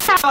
sao